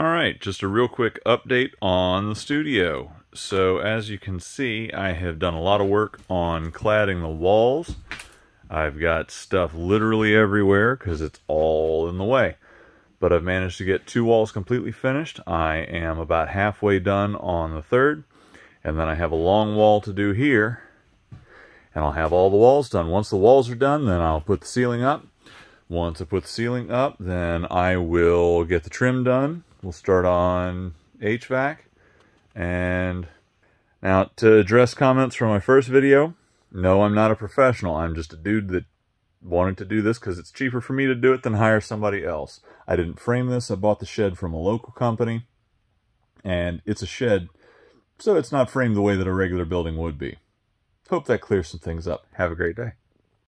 All right, just a real quick update on the studio. So as you can see, I have done a lot of work on cladding the walls. I've got stuff literally everywhere because it's all in the way. But I've managed to get two walls completely finished. I am about halfway done on the third. And then I have a long wall to do here. And I'll have all the walls done. Once the walls are done, then I'll put the ceiling up. Once I put the ceiling up, then I will get the trim done. We'll start on HVAC. And now to address comments from my first video, no, I'm not a professional. I'm just a dude that wanted to do this because it's cheaper for me to do it than hire somebody else. I didn't frame this. I bought the shed from a local company. And it's a shed, so it's not framed the way that a regular building would be. Hope that clears some things up. Have a great day.